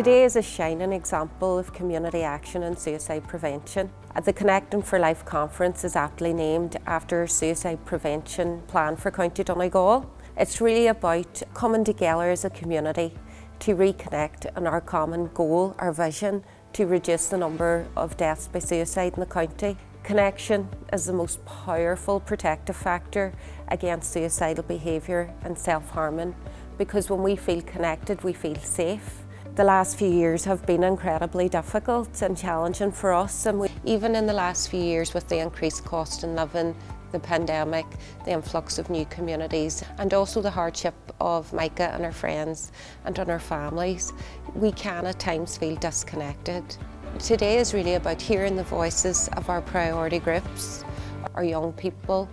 Today is a shining example of community action and suicide prevention. The Connecting for Life conference is aptly named after suicide prevention plan for County Donegal. It's really about coming together as a community to reconnect on our common goal, our vision to reduce the number of deaths by suicide in the county. Connection is the most powerful protective factor against suicidal behaviour and self-harming because when we feel connected we feel safe. The last few years have been incredibly difficult and challenging for us and we, even in the last few years with the increased cost in living, the pandemic, the influx of new communities and also the hardship of mica and her friends and on her families, we can at times feel disconnected. Today is really about hearing the voices of our priority groups, our young people,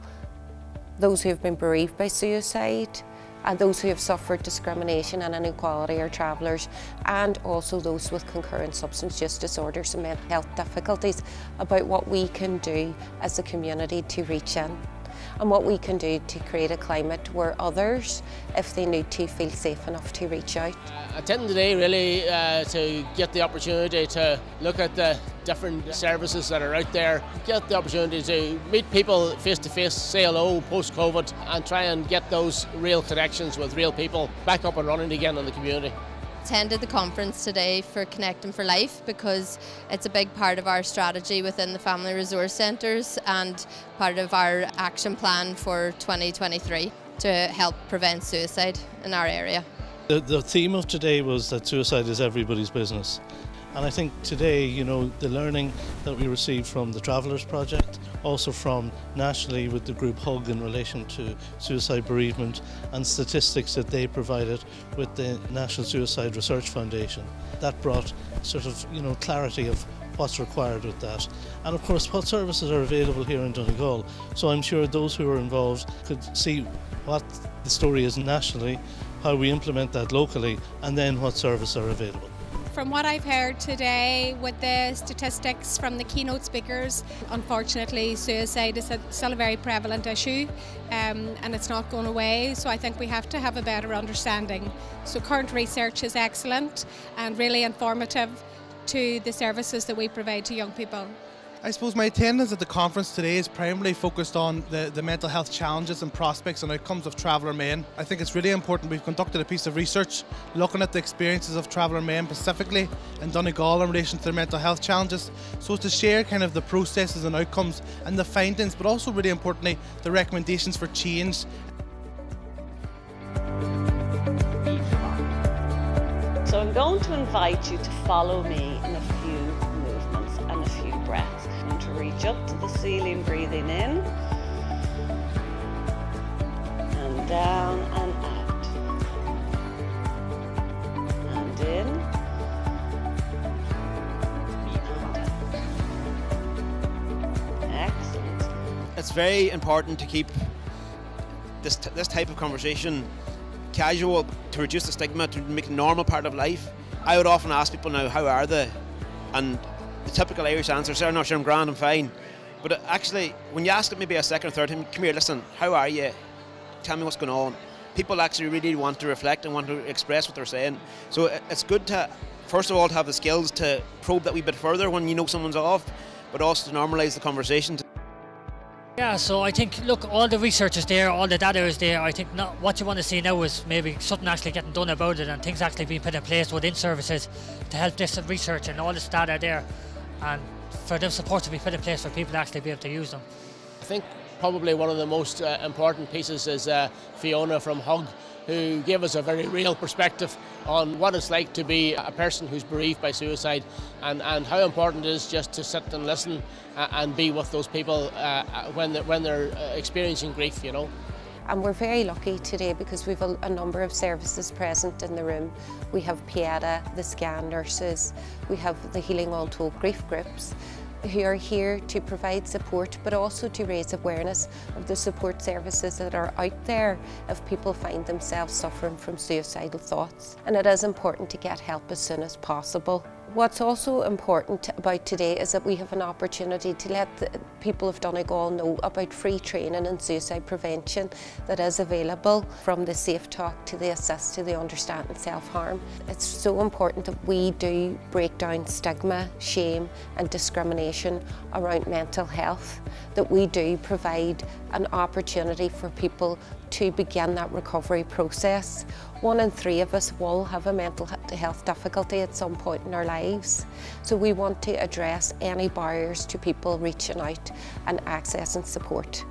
those who have been bereaved by suicide, and those who have suffered discrimination and inequality are travellers and also those with concurrent substance use disorders and mental health difficulties about what we can do as a community to reach in and what we can do to create a climate where others, if they need to, feel safe enough to reach out. Uh, attending today really uh, to get the opportunity to look at the different services that are out there, get the opportunity to meet people face to face, say hello post COVID, and try and get those real connections with real people back up and running again in the community attended the conference today for Connecting for Life because it's a big part of our strategy within the Family Resource Centres and part of our action plan for 2023 to help prevent suicide in our area. The, the theme of today was that suicide is everybody's business. And I think today, you know, the learning that we received from the Travellers Project, also from nationally with the group HUG in relation to suicide bereavement and statistics that they provided with the National Suicide Research Foundation, that brought sort of, you know, clarity of what's required with that. And of course, what services are available here in Donegal. So I'm sure those who are involved could see what the story is nationally, how we implement that locally, and then what services are available. From what I've heard today with the statistics from the keynote speakers, unfortunately suicide is still a very prevalent issue um, and it's not going away so I think we have to have a better understanding. So current research is excellent and really informative to the services that we provide to young people. I suppose my attendance at the conference today is primarily focused on the, the mental health challenges and prospects and outcomes of Traveller Men. I think it's really important we've conducted a piece of research looking at the experiences of Traveller Men specifically in Donegal in relation to their mental health challenges. So to share kind of the processes and outcomes and the findings, but also really importantly the recommendations for change. So I'm going to invite you to follow me in a to reach up to the ceiling, breathing in and down and out. And in. And Excellent. It's very important to keep this, this type of conversation casual to reduce the stigma, to make a normal part of life. I would often ask people now, how are they? And the typical Irish answer is, I'm not sure I'm grand, I'm fine. But uh, actually, when you ask it maybe a second or third time, come here, listen, how are you? Tell me what's going on. People actually really want to reflect and want to express what they're saying. So uh, it's good to, first of all, to have the skills to probe that wee bit further when you know someone's off, but also to normalise the conversation. Yeah, so I think, look, all the research is there, all the data is there. I think not, what you want to see now is maybe something actually getting done about it and things actually being put in place within services to help this research and all this data there and for them support to be put in place for people to actually be able to use them. I think probably one of the most uh, important pieces is uh, Fiona from HUG who gave us a very real perspective on what it's like to be a person who's bereaved by suicide and, and how important it is just to sit and listen uh, and be with those people uh, when they're, when they're uh, experiencing grief, you know. And we're very lucky today because we've a, a, number of services present in the room. We have Pieta, the SCAN nurses, we have the Healing Untold grief groups who are here to provide support but also to raise awareness of the support services that are out there if people find themselves suffering from suicidal thoughts. And it is important to get help as soon as possible. What's also important about today is that we have an opportunity to let the people of Donegal know about free training in suicide prevention that is available from the Safe Talk to the Assist to the Understanding Self-Harm. It's so important that we do break down stigma, shame and discrimination around mental health, that we do provide an opportunity for people to begin that recovery process. One in three of us will have a mental health difficulty at some point in our lives. So we want to address any barriers to people reaching out and accessing support.